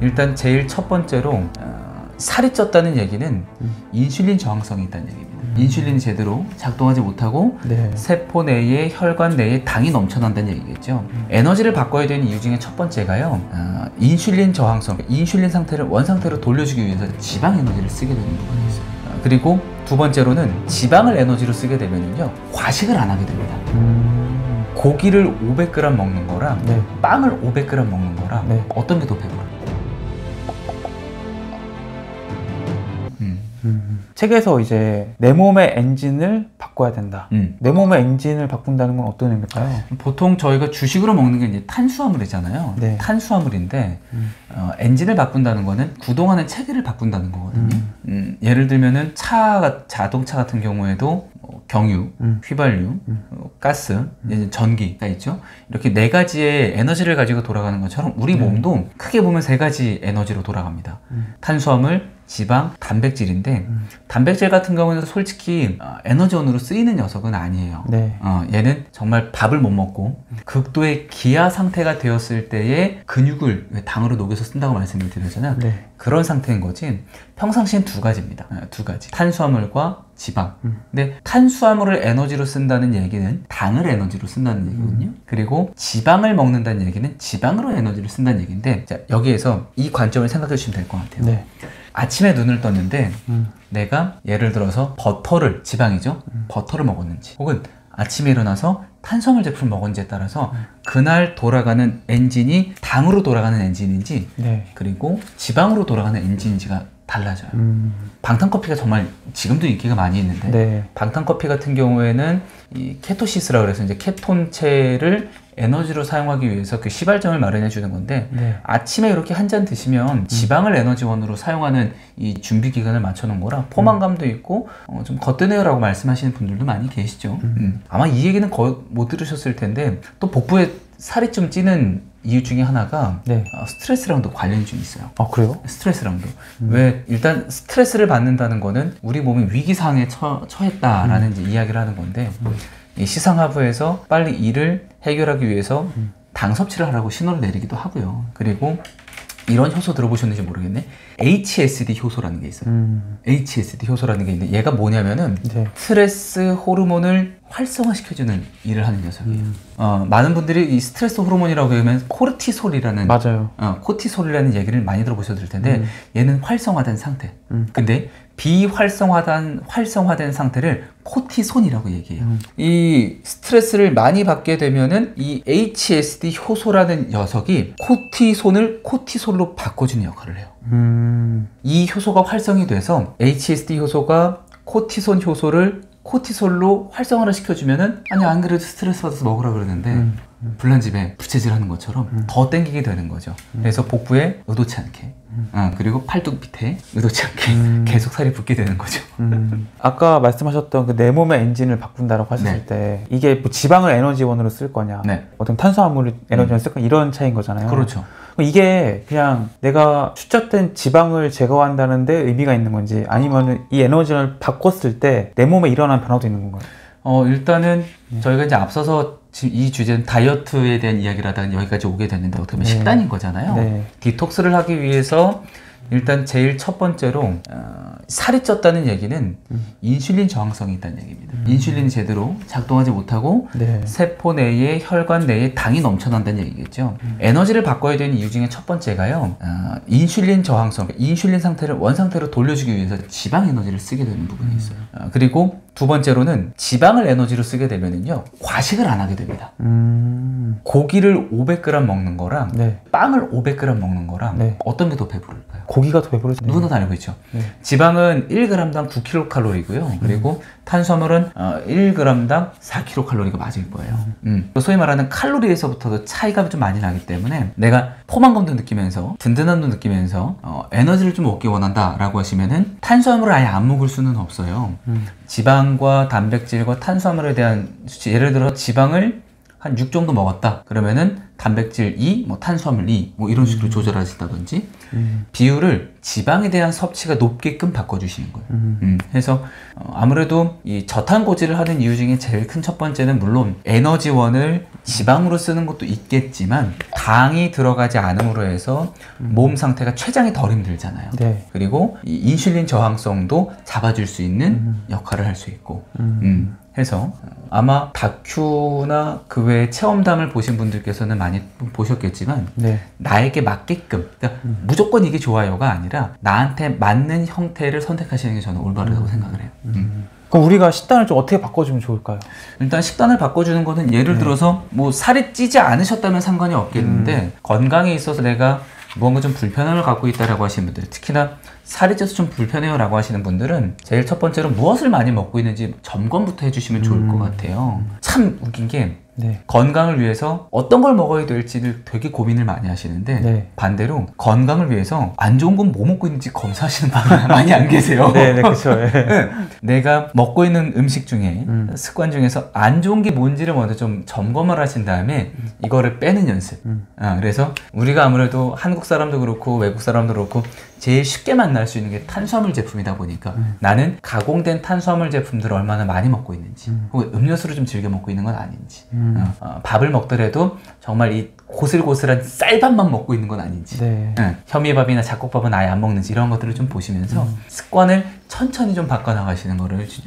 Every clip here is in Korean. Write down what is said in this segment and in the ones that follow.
일단 제일 첫 번째로 어, 살이 쪘다는 얘기는 인슐린 저항성이 있다는 얘기입니다. 인슐린이 제대로 작동하지 못하고 네. 세포 내에 혈관 내에 당이 넘쳐난다는 얘기겠죠. 에너지를 바꿔야 되는 이유 중에 첫 번째가요. 어, 인슐린 저항성, 인슐린 상태를 원 상태로 돌려주기 위해서 지방 에너지를 쓰게 되는 부분이 있어요. 어, 그리고 두 번째로는 지방을 에너지로 쓰게 되면요 과식을 안 하게 됩니다. 음. 고기를 500g 먹는 거랑 네. 빵을 500g 먹는 거랑 네. 어떤 게 더 배불러 음. 음. 책에서 이제 내 몸의 엔진을 바꿔야 된다. 음. 내 몸의 엔진을 바꾼다는 건 어떤 의미일까요? 보통 저희가 주식으로 먹는 게 이제 탄수화물이잖아요. 네. 탄수화물인데 음. 어, 엔진을 바꾼다는 거는 구동하는 체계를 바꾼다는 거거든요. 음. 음, 예를 들면은 차 자동차 같은 경우에도 어, 경유, 음. 휘발유, 어, 가스, 전기가 있죠. 이렇게 네 가지의 에너지를 가지고 돌아가는 것처럼 우리 몸도 크게 보면 세 가지 에너지로 돌아갑니다. 음. 탄수화물, 지방, 단백질인데 음. 단백질 같은 경우는 솔직히 어, 에너지원으로 쓰이는 녀석은 아니에요. 네. 어, 얘는 정말 밥을 못 먹고 극도의 기아 상태가 되었을 때에 근육을 왜 당으로 녹여서 쓴다고 말씀을 드렸잖아요. 네. 그런 상태인 거지 평상시엔 두 가지입니다. 어, 두 가지. 탄수화물과 지방. 음. 근데 탄수화물을 에너지로 쓴다는 얘기는 당을 에너지로 쓴다는 얘기거든요. 그리고 지방을 먹는다는 얘기는 지방으로 에너지를 쓴다는 얘기인데 자, 여기에서 이 관점을 생각해 주시면 될 것 같아요. 네. 아침에 눈을 떴는데 음. 내가 예를 들어서 버터를 지방이죠 버터를 먹었는지 혹은 아침에 일어나서 탄수화물 제품을 먹었는지에 따라서 그날 돌아가는 엔진이 당으로 돌아가는 엔진인지 네. 그리고 지방으로 돌아가는 엔진인지가 달라져요 음. 방탄커피가 정말 지금도 인기가 많이 있는데 네. 방탄커피 같은 경우에는 이 ketosis라 그래서 이제 케톤체를 에너지로 사용하기 위해서 그 시발점을 마련해 주는 건데 네. 아침에 이렇게 한 잔 드시면 지방을 에너지원으로 사용하는 이 준비 기간을 맞춰 놓은 거라 포만감도 있고 어, 좀 거뜬해요라고 말씀하시는 분들도 많이 계시죠. 음. 아마 이 얘기는 거의 못 들으셨을 텐데 또 복부에 살이 좀 찌는 이유 중에 하나가 네. 어, 스트레스랑도 관련이 좀 있어요. 아 그래요? 스트레스랑도 왜 일단 스트레스를 받는다는 거는 우리 몸이 위기 상황에 처, 처했다라는 이제 이야기를 하는 건데 이 시상하부에서 빨리 이를 해결하기 위해서 당 섭취를 하라고 신호를 내리기도 하고요. 그리고 이런 효소 들어보셨는지 모르겠네. HSD 효소라는 게 있어요. 음. HSD 효소라는 게 있는데 얘가 뭐냐면은 네. 스트레스 호르몬을 활성화시켜주는 일을 하는 녀석이에요. 어, 많은 분들이 이 스트레스 호르몬이라고 하면 코르티솔이라는 맞아요. 어, 코티솔이라는 얘기를 많이 들어보셨을 텐데 얘는 활성화된 상태. 음. 근데 비활성화된 활성화된 상태를 코티손이라고 얘기해요. 음. 이 스트레스를 많이 받게 되면은 이 HSD 효소라는 녀석이 코티손을 코티솔로 바꿔주는 역할을 해요. 음. 이 효소가 활성이 돼서 HSD 효소가 코티손 효소를 코티솔로 활성화를 시켜주면은 아니 안 그래도 스트레스 받아서 먹으라 그러는데 음. 불난 집에 부채질하는 것처럼 더 땡기게 되는 거죠. 그래서 복부에 의도치 않게 어, 그리고 팔뚝 밑에 의도치 않게 음. 계속 살이 붙게 되는 거죠. 음. 아까 말씀하셨던 그 내 몸의 엔진을 바꾼다라고 하셨을 네. 때 이게 뭐 지방을 에너지원으로 쓸 거냐, 네. 어떤 탄수화물을 에너지원으로 쓸 거냐 이런 차이인 거잖아요. 그렇죠. 이게 그냥 내가 축적된 지방을 제거한다는데 의미가 있는 건지 아니면 이 에너지를 바꿨을 때 내 몸에 일어난 변화도 있는 건가요? 어, 일단은 저희가 이제 앞서서 지금 이 주제는 다이어트에 대한 이야기를 하다가 여기까지 오게 됐는데 어떻게 보면 네. 식단인 거잖아요. 네. 디톡스를 하기 위해서 일단 제일 첫 번째로 어, 살이 쪘다는 얘기는 인슐린 저항성이 있다는 얘기입니다. 인슐린이 제대로 작동하지 못하고 네. 세포 내에 혈관 내에 당이 넘쳐난다는 얘기겠죠. 에너지를 바꿔야 되는 이유 중에 첫 번째가요. 어, 인슐린 저항성, 인슐린 상태를 원 상태로 돌려주기 위해서 지방 에너지를 쓰게 되는 부분이 있어요. 어, 그리고 두 번째로는 지방을 에너지로 쓰게 되면은요 과식을 안 하게 됩니다. 음. 고기를 500g 먹는 거랑 네. 빵을 500g 먹는 거랑 네. 어떤 게 더 배부를까요? 고기가 더 배부르죠. 누구나 다 알고 있죠. 네. 지방은 1g당 9kcal이고요. 그리고 탄수화물은 어, 1g당 4kcal가 맞을 거예요. 음. 소위 말하는 칼로리에서부터도 차이가 좀 많이 나기 때문에 내가 포만감도 느끼면서 든든함도 느끼면서 어, 에너지를 좀 얻기 원한다라고 하시면은 탄수화물을 아예 안 먹을 수는 없어요. 음. 지방과 단백질과 탄수화물에 대한 수치 예를 들어 지방을 한 6 정도 먹었다 그러면은 단백질 2, 뭐 탄수화물 2, 뭐 이런 식으로 조절하신다든지 음. 비율을 지방에 대한 섭취가 높게끔 바꿔주시는 거예요. 음. 음, 그래서 어, 아무래도 이 저탄고지를 하는 이유 중에 제일 큰 첫 번째는 물론 에너지원을 지방으로 쓰는 것도 있겠지만 당이 들어가지 않음으로 해서 몸 상태가 췌장이 덜 힘들잖아요. 네. 그리고 이 인슐린 저항성도 잡아줄 수 있는 역할을 할 수 있고 음, 해서 아마 다큐나 그 외에 체험담을 보신 분들께서는 많이 보셨겠지만 네. 나에게 맞게끔 그러니까 무조건 이게 좋아요가 아니라 나한테 맞는 형태를 선택하시는 게 저는 올바르다고 생각을 해요. 음. 그럼 우리가 식단을 좀 어떻게 바꿔주면 좋을까요? 일단 식단을 바꿔주는 거는 예를 들어서 뭐 살이 찌지 않으셨다면 상관이 없겠는데 건강에 있어서 내가 무언가 좀 불편함을 갖고 있다라고 하시는 분들 특히나 살이 쪄서 좀 불편해요 라고 하시는 분들은 제일 첫 번째로 무엇을 많이 먹고 있는지 점검부터 해주시면 좋을 것 같아요. 참 웃긴 게 네. 건강을 위해서 어떤 걸 먹어야 될지를 되게 고민을 많이 하시는데 네. 반대로 건강을 위해서 안 좋은 건 뭐 먹고 있는지 검사하시는 분이 많이 안 계세요. 네, 네, 그렇죠. 네. 내가 먹고 있는 음식 중에 음. 습관 중에서 안 좋은 게 뭔지를 먼저 좀 점검을 하신 다음에 이거를 빼는 연습. 음. 아, 그래서 우리가 아무래도 한국 사람도 그렇고 외국 사람도 그렇고 제일 쉽게 만날 수 있는 게 탄수화물 제품이다 보니까 음. 나는 가공된 탄수화물 제품들을 얼마나 많이 먹고 있는지 혹은 음료수를 좀 즐겨 먹고 있는 건 아닌지 음. 어, 어, 밥을 먹더라도 정말 이 고슬고슬한 쌀밥만 먹고 있는 건 아닌지 네. 응, 현미밥이나 잡곡밥은 아예 안 먹는지 이런 것들을 좀 보시면서 음. 습관을 천천히 좀 바꿔나가시는 거를 추,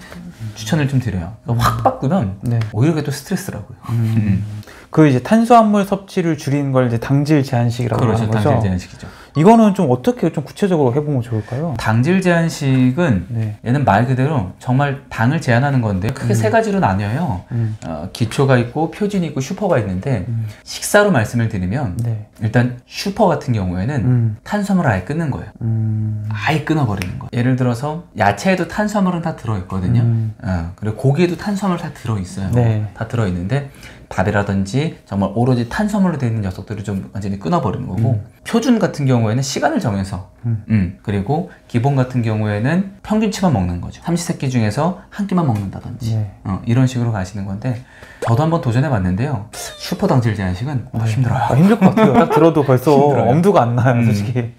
천을 좀 드려요. 확 바꾸면 네. 오히려 그게 또 스트레스라고요. 음. 그 이제 탄수화물 섭취를 줄이는 걸 이제 당질 제한식이라고 그렇죠. 하는 거죠. 당질 제한식이죠. 이거는 좀 어떻게 좀 구체적으로 해보면 좋을까요? 당질 제한식은 네. 얘는 말 그대로 정말 당을 제한하는 건데 크게 세 가지로 나뉘어요. 음. 어, 기초가 있고 표준이 있고 슈퍼가 있는데 음. 식사로 말씀을 드리면 네. 일단 슈퍼 같은 경우에는 음. 탄수화물을 아예 끊는 거예요. 음. 아예 끊어버리는 거예요. 예를 들어서 야채에도 탄수화물은 다 들어있거든요. 음. 어, 그리고 고기에도 탄수화물 다 들어있어요. 네. 다 들어있는데 밥이라든지 정말 오로지 탄수화물로 되어 있는 녀석들을 좀 완전히 끊어버리는 거고 표준 같은 경우에는 시간을 정해서 음. 음, 그리고 기본 같은 경우에는 평균치만 먹는 거죠. 삼시세끼 중에서 한 끼만 먹는다든지 네. 어, 이런 식으로 가시는 건데 저도 한번 도전해 봤는데요. 슈퍼 당질 제한식은 어, 힘들어요. 아, 힘들 것 같아요. 딱 들어도 벌써 힘들어요. 엄두가 안 나요, 음. 솔직히.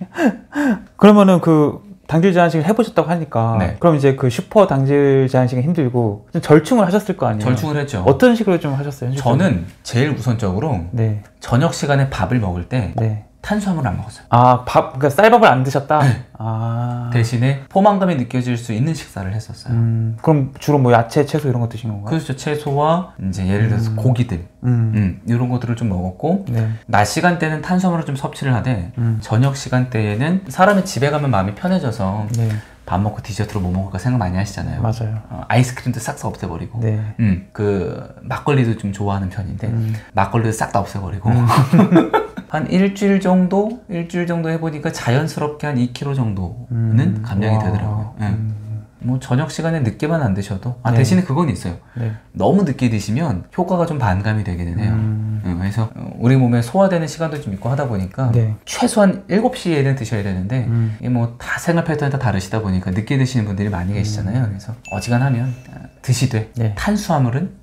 그러면은 그 당질 제한식을 해보셨다고 하니까 네. 그럼 이제 그 슈퍼 당질 제한식이 힘들고 좀 절충을 하셨을 거 아니에요? 절충을 했죠. 어떤 식으로 좀 하셨어요? 저는 제일 우선적으로 네, 저녁 시간에 밥을 먹을 때 네. 탄수화물을 안 먹었어요. 아, 밥, 그러니까 쌀밥을 안 드셨다? 네. 아. 대신에 포만감이 느껴질 수 있는 식사를 했었어요. 음, 그럼 주로 뭐 야채, 채소 이런 거 드신 건가요? 그렇죠. 채소와 이제 예를 들어서 고기들, 음. 음, 이런 것들을 좀 먹었고 네. 낮 시간대는 탄수화물을 좀 섭취를 하되 음. 저녁 시간대에는 사람이 집에 가면 마음이 편해져서 네. 밥 먹고 디저트로 뭐 먹을까 생각 많이 하시잖아요. 맞아요. 어, 아이스크림도 싹 다 없애버리고, 네. 음, 그 막걸리도 좀 좋아하는 편인데 음. 막걸리도 싹 다 없애버리고 한 일주일 정도, 일주일 정도 해보니까 자연스럽게 한 2kg 정도는 음. 감량이 와. 되더라고요. 예. 음. 뭐 저녁 시간에 늦게만 안 드셔도 아 네. 대신에 그건 있어요. 네. 너무 늦게 드시면 효과가 좀 반감이 되기는 해요. 음. 음, 그래서 어, 우리 몸에 소화되는 시간도 좀 있고 하다 보니까 네. 최소한 7시에는 드셔야 되는데 음. 이게 뭐 다 생활 패턴이 다 다르시다 보니까 늦게 드시는 분들이 많이 계시잖아요. 그래서 어지간하면 어, 드시되 네. 탄수화물은 어,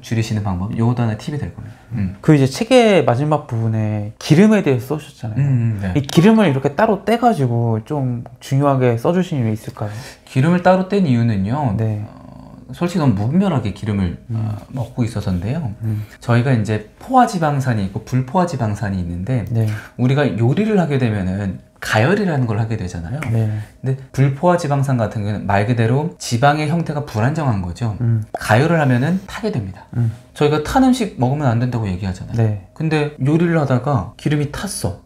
줄이시는 방법 요것도 하나 팁이 될 겁니다. 음. 그 이제 책의 마지막 부분에 기름에 대해서 써주셨잖아요. 음, 네. 이 기름을 이렇게 따로 떼가지고 좀 중요하게 써주신 이유 있을까요? 기름을 따로 뗀 이유는요. 네. 어, 솔직히 너무 무분별하게 기름을 어, 먹고 있어서인데요. 음. 저희가 이제 포화지방산이 있고 불포화지방산이 있는데 네. 우리가 요리를 하게 되면은 가열이라는 걸 하게 되잖아요. 네. 근데 불포화 지방산 같은 경우는 말 그대로 지방의 형태가 불안정한 거죠. 음. 가열을 하면은 타게 됩니다. 음. 저희가 탄 음식 먹으면 안 된다고 얘기하잖아요. 네. 근데 요리를 하다가 기름이 탔어.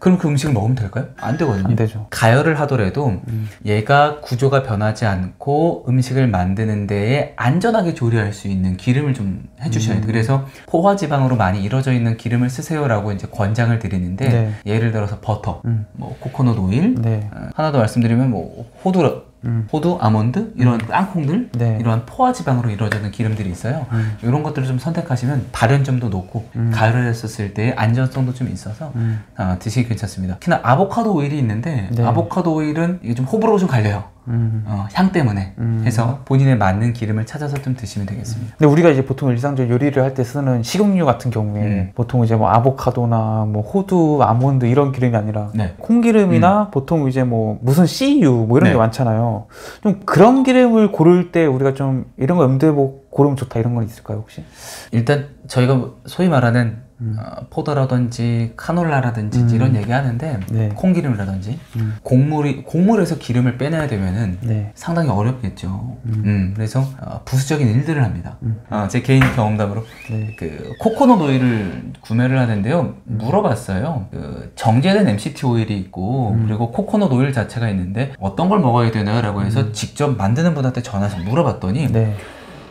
그럼 그 음식을 먹으면 될까요? 안 되거든요. 안 되죠. 가열을 하더라도 음. 얘가 구조가 변하지 않고 음식을 만드는 데에 안전하게 조리할 수 있는 기름을 좀 해주셔야 음. 돼요. 그래서 포화지방으로 많이 이루어져 있는 기름을 쓰세요라고 이제 권장을 드리는데 네. 예를 들어서 버터, 음. 뭐 코코넛 오일, 네. 어, 하나 더 말씀드리면 뭐 호두, 음. 호두, 아몬드 이런 땅콩들 네. 이러한 포화 지방으로 이루어지는 기름들이 있어요. 음. 이런 것들을 좀 선택하시면 발연점도 높고 음. 가열을 했었을 때 안전성도 좀 있어서 음. 아, 드시기 괜찮습니다. 특히나 아보카도 오일이 있는데 네. 아보카도 오일은 이게 좀 호불호가 좀 갈려요. 음. 어, 향 때문에 음. 해서 본인에 맞는 기름을 찾아서 좀 드시면 되겠습니다. 근데 우리가 이제 보통 일상적으로 요리를 할 때 쓰는 식용유 같은 경우에 음. 보통 이제 뭐 아보카도나 뭐 호두, 아몬드 이런 기름이 아니라 네. 콩기름이나 보통 이제 뭐 무슨 CU 뭐 이런 네. 게 많잖아요. 좀 그런 기름을 고를 때 우리가 좀 이런 거 염두에 보고 고르면 좋다 이런 건 있을까요 혹시? 일단 저희가 소위 말하는 음. 어, 포도라든지 카놀라라든지 음. 이런 얘기 하는데 네. 콩기름이라든지 음. 곡물이 곡물에서 기름을 빼내야 되면은 네. 상당히 어렵겠죠. 음. 음, 그래서 어, 부수적인 일들을 합니다. 음. 어, 제 개인 경험담으로 네. 그 코코넛 오일을 구매를 하는데요. 물어봤어요. 그 정제된 MCT 오일이 있고 음. 그리고 코코넛 오일 자체가 있는데 어떤 걸 먹어야 되나라고 해서 직접 만드는 분한테 전화해서 물어봤더니 음. 네.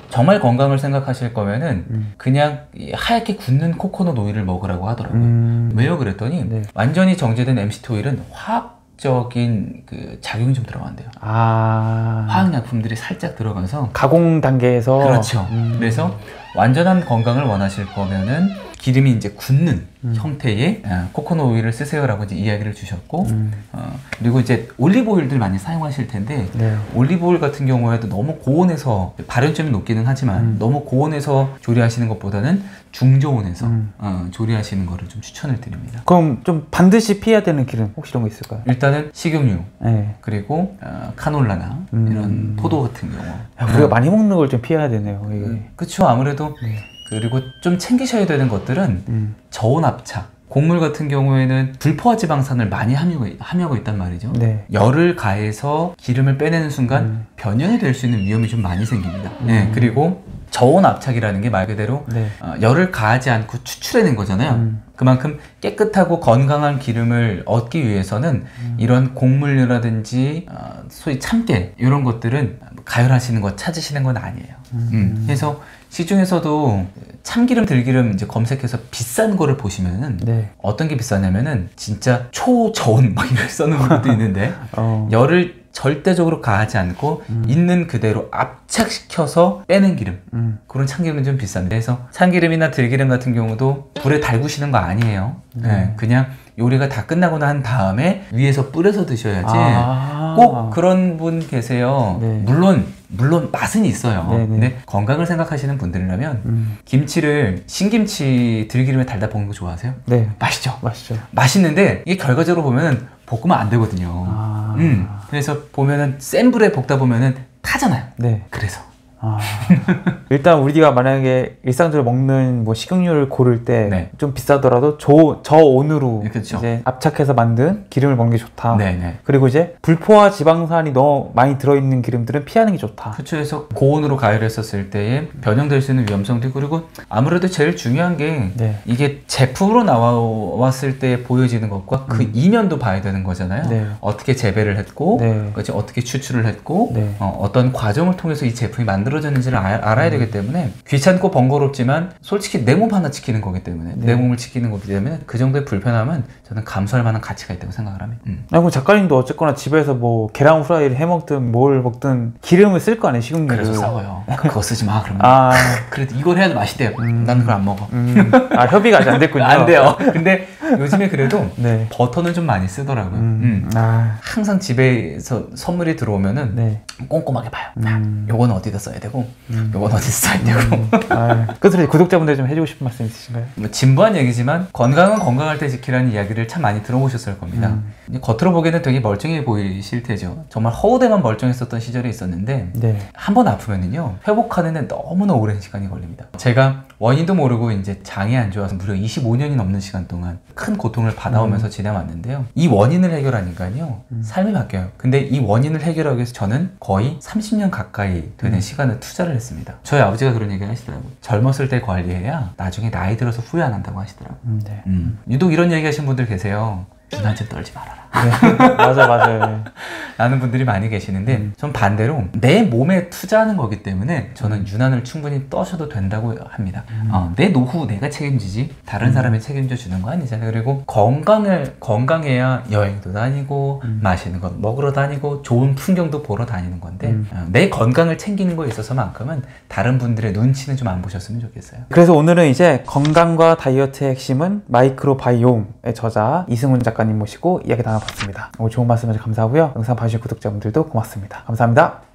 정말 건강을 생각하실 거면은 음. 그냥 이 하얗게 굳는 코코넛 오일을 먹으라고 하더라고요. 음. 왜요? 그랬더니 네. 완전히 정제된 MCT 오일은 화학 적인 그 작용이 좀 들어간대요. 아. 화학약품들이 살짝 들어가서 가공 단계에서 그렇죠. 음. 그래서 완전한 건강을 원하실 거면은 기름이 이제 굳는 음. 형태의 아, 코코넛 오일을 쓰세요라고 이제 이야기를 주셨고 음. 어, 그리고 이제 올리브 오일들 많이 사용하실 텐데 네. 올리브 오일 같은 경우에도 너무 고온에서 발연점이 높기는 하지만 음. 너무 고온에서 조리하시는 것보다는 중저온에서 음. 어, 조리하시는 거를 좀 추천을 드립니다. 그럼 좀 반드시 피해야 되는 기름 혹시 이런 거 있을까요? 일단은 식용유 네. 그리고 어, 카놀라나 음. 이런 포도 같은 경우 야, 우리가 많이 먹는 걸 좀 피해야 되네요. 이게. 그렇죠 아무래도 네. 그리고 좀 챙기셔야 되는 것들은 음. 저온 압착 곡물 같은 경우에는 불포화 지방산을 많이 함유가, 함유하고 있단 말이죠 네. 열을 가해서 기름을 빼내는 순간 음. 변형이 될 수 있는 위험이 좀 많이 생깁니다 음. 네, 그리고 저온 압착이라는 게 말 그대로 네. 어, 열을 가하지 않고 추출해낸 거잖아요 음. 그만큼 깨끗하고 건강한 기름을 얻기 위해서는 음. 이런 곡물류라든지 어, 소위 참깨 이런 것들은 가열하시는 것 찾으시는 건 아니에요. 음. 그래서 시중에서도 참기름 들기름 이제 검색해서 비싼 거를 보시면은 네. 어떤 게 비싸냐면은 진짜 초저온 막 이렇게 써놓은 것도 있는데 어. 열을 절대적으로 가하지 않고 음. 있는 그대로 압착시켜서 빼는 기름 음. 그런 참기름은 좀 비싼데 그래서 참기름이나 들기름 같은 경우도 불에 달구시는 거 아니에요. 음. 네, 그냥 요리가 다 끝나고 난 다음에 위에서 뿌려서 드셔야지. 아. 꼭 그런 분 계세요. 네. 물론 물론 맛은 있어요. 네네. 근데 건강을 생각하시는 분들이라면 음. 김치를 신김치 들기름에 달다 볶는 거 좋아하세요? 네. 맛있죠. 맛있죠. 맛있는데 이게 결과적으로 보면은 볶으면 안 되거든요. 아. 음. 그래서 보면은 센 불에 볶다 보면은 타잖아요. 네. 그래서 아. 일단 우리가 만약에 일상적으로 먹는 뭐 식용유를 고를 때 네. 좀 비싸더라도 저, 저 온으로 네, 그쵸. 이제 압착해서 만든 기름을 먹는 게 좋다. 네네. 그리고 이제 불포화 지방산이 너무 많이 들어있는 기름들은 피하는 게 좋다. 그렇죠. 해서 고온으로 가열했었을 때에 변형될 수 있는 위험성도 있고 그리고 아무래도 제일 중요한 게 네. 이게 제품으로 나왔을 때 보여지는 것과 그 이면도 봐야 되는 거잖아요. 네. 어떻게 재배를 했고, 네. 그렇지 어떻게 추출을 했고, 네. 어, 떤 과정을 통해서 이 제품이 만들 어졌는지를 아- 알아야 되기 때문에 귀찮고 번거롭지만 솔직히 내 몸 하나 지키는 거기 때문에 네. 내 몸을 지키는 거기 때문에 그 정도의 불편함은 저는 감수할 만한 가치가 있다고 생각을 합니다. 음. 아, 그럼 작가님도 어쨌거나 집에서 뭐 계란 후라이를 해 먹든 뭘 먹든 기름을 쓸 거 아니에요, 식용유를. 그래서 싸워요. 그거 쓰지 마 그러면. 아, 그래도 이걸 해야 맛있대요. 난 그걸 안 먹어. 음, 아 협의가 아직 안 됐군요. 안 돼요. 근데 요즘에 그래도 네. 버터는 좀 많이 쓰더라고요. 음, 음. 아, 항상 집에서 선물이 들어오면은 네. 꼼꼼하게 봐요. 음. 요건 어디다 써야 되고, 음. 요건 어디다 써야 되고. 아, 끝으로 구독자분들 좀 해주고 싶은 말씀 있으신가요? 뭐 진부한 얘기지만 건강은 건강할 때 지키라는 이야기를 참 많이 들어보셨을 겁니다. 음. 겉으로 보기에는 되게 멀쩡해 보이실 테죠. 정말 허우대만 멀쩡했었던 시절이 있었는데 네. 한번 아프면은요 회복하는 데 너무나 오랜 시간이 걸립니다. 제가 원인도 모르고 이제 장이 안 좋아서 무려 25년이 넘는 시간 동안 큰 고통을 받아오면서 음. 지내왔는데요. 이 원인을 해결하니까요 삶이 바뀌어요. 근데 이 원인을 해결하기 위해서 저는 거의 30년 가까이 되는 음. 시간을 투자를 했습니다. 저희 아버지가 그런 얘기를 하시더라고요. 젊었을 때 관리해야 나중에 나이 들어서 후회 안 한다고 하시더라고요. 음, 네. 음. 유독 이런 얘기 하시는 분들 계세요. 유난 떨지 말아라. 네. 맞아, 맞아요. 라는 분들이 많이 계시는데 음. 전 반대로 내 몸에 투자하는 거기 때문에 저는 유난을 충분히 떠셔도 된다고 합니다. 음. 어, 내 노후 내가 책임지지 다른 사람이 책임져 주는 거 아니잖아요. 그리고 건강을 건강해야 여행도 다니고 음. 맛있는 거 먹으러 다니고 좋은 풍경도 보러 다니는 건데 음. 어, 내 건강을 챙기는 거에 있어서만큼은 다른 분들의 눈치는 좀 안 보셨으면 좋겠어요. 그래서 오늘은 이제 건강과 다이어트의 핵심은 마이크로바이옴의 저자 이승훈 작가님 모시고 이야기 나눠 나눠봤습니다. 오늘 좋은 말씀 해주셔서 감사하고요. 영상 봐주신 구독자분들도 고맙습니다. 감사합니다.